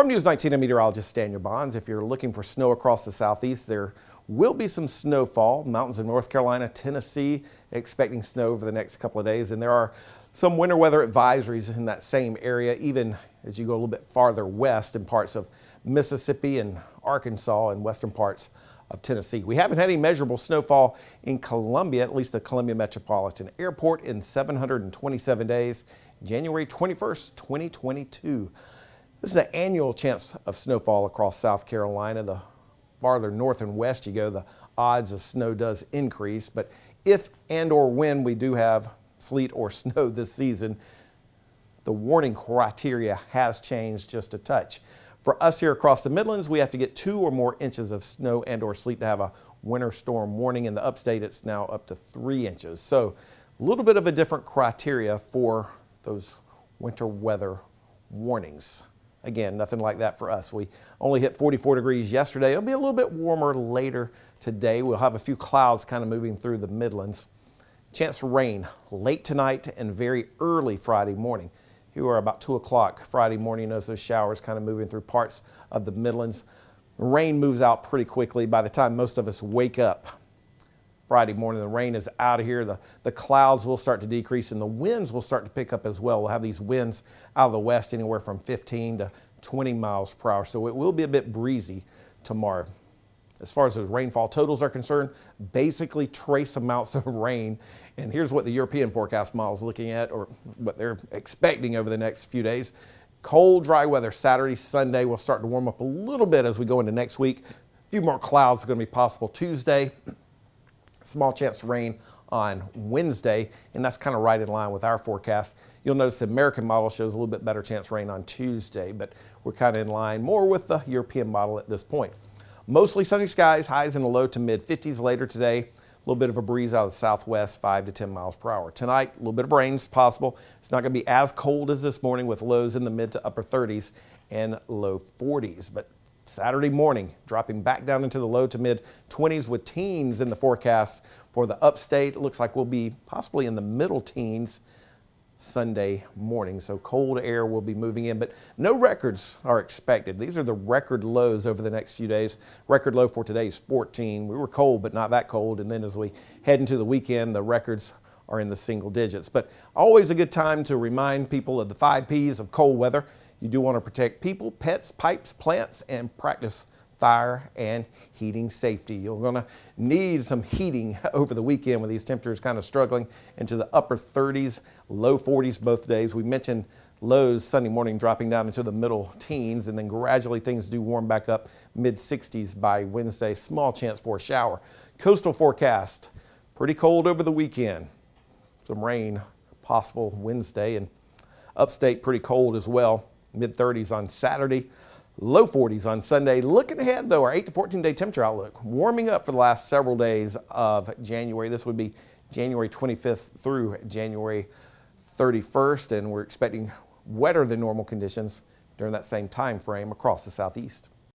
From News 19, I'm meteorologist Daniel Bonds. If you're looking for snow across the southeast, there will be some snowfall. Mountains of North Carolina, Tennessee, expecting snow over the next couple of days. And there are some winter weather advisories in that same area, even as you go a little bit farther west in parts of Mississippi and Arkansas and western parts of Tennessee. We haven't had any measurable snowfall in Columbia, at least the Columbia Metropolitan Airport, in 727 days, January 21st, 2022. This is an annual chance of snowfall across South Carolina. The farther north and west you go, the odds of snow does increase. But if and or when we do have sleet or snow this season, the warning criteria has changed just a touch. For us here across the Midlands, we have to get two or more inches of snow and or sleet to have a winter storm warning. In the upstate, it's now up to three inches. So a little bit of a different criteria for those winter weather warnings. Again, nothing like that for us. We only hit 44 degrees yesterday. It'll be a little bit warmer later today. We'll have a few clouds kind of moving through the Midlands. Chance for rain late tonight and very early Friday morning. Here are about 2 o'clock Friday morning as those showers kind of moving through parts of the Midlands. Rain moves out pretty quickly by the time most of us wake up Friday morning. The rain is out of here. The, the clouds will start to decrease and the winds will start to pick up as well. We'll have these winds out of the west anywhere from 15 to 20 miles per hour. So it will be a bit breezy tomorrow. As far as those rainfall totals are concerned, basically trace amounts of rain. And here's what the European forecast model is looking at, or what they're expecting over the next few days. Cold, dry weather Saturday, Sunday will start to warm up a little bit as we go into next week. A few more clouds are going to be possible Tuesday. Small chance rain on Wednesday, and that's kind of right in line with our forecast. You'll notice the American model shows a little bit better chance rain on Tuesday, but we're kind of in line more with the European model at this point. Mostly sunny skies, highs in the low to mid 50s later today. A little bit of a breeze out of the southwest, 5 to 10 miles per hour. Tonight, a little bit of rain is possible. It's not going to be as cold as this morning with lows in the mid to upper 30s and low 40s, but Saturday morning, dropping back down into the low to mid 20s with teens in the forecast for the upstate. It looks like we'll be possibly in the middle teens Sunday morning. So cold air will be moving in, but no records are expected. These are the record lows over the next few days. Record low for today is 14. We were cold, but not that cold. And then as we head into the weekend, the records are in the single digits. But always a good time to remind people of the five P's of cold weather. You do want to protect people, pets, pipes, plants, and practice fire and heating safety. You're going to need some heating over the weekend with these temperatures kind of struggling into the upper 30s, low 40s both days. We mentioned lows Sunday morning dropping down into the middle teens and then gradually things do warm back up mid 60s by Wednesday. Small chance for a shower. Coastal forecast pretty cold over the weekend. Some rain possible Wednesday and upstate pretty cold as well mid 30s on Saturday, low 40s on Sunday. Looking ahead though, our 8 to 14 day temperature outlook warming up for the last several days of January. This would be January 25th through January 31st, and we're expecting wetter than normal conditions during that same time frame across the southeast.